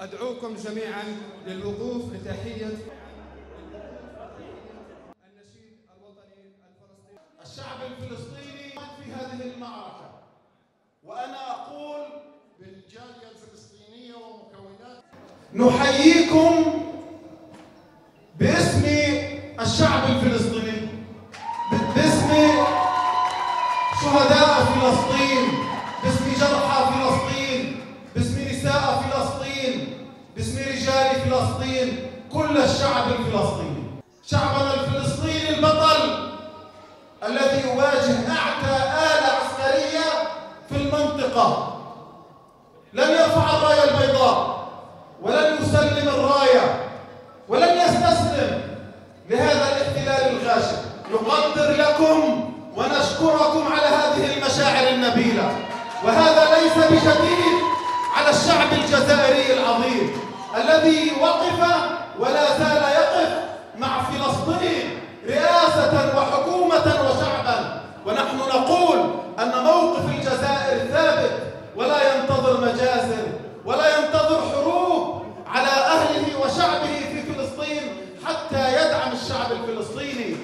أدعوكم جميعا للوقوف لتحية النشيد الوطني الفلسطيني. الشعب الفلسطيني في هذه المعركة وأنا أقول بالجالية الفلسطينية ومكونات نحييكم باسم الشعب الفلسطيني باسم شهداء فلسطين باسم جرحى فلسطين باسم نساء فلسطين باسم رجال فلسطين كل الشعب الفلسطيني. شعبنا الفلسطيني البطل الذي يواجه أعتى آلة عسكرية في المنطقة. لن يرفع الراية البيضاء ولن يسلم الراية ولن يستسلم لهذا الاحتلال الغاشم. نقدر لكم ونشكركم على هذه المشاعر النبيلة. وهذا ليس بجديد على الشعب الجزائري العظيم. الذي وقف ولا زال يقف مع فلسطين رئاسة وحكومة وشعبا. ونحن نقول أن موقف الجزائر ثابت ولا ينتظر مجازر ولا ينتظر حروب على أهله وشعبه في فلسطين حتى يدعم الشعب الفلسطيني.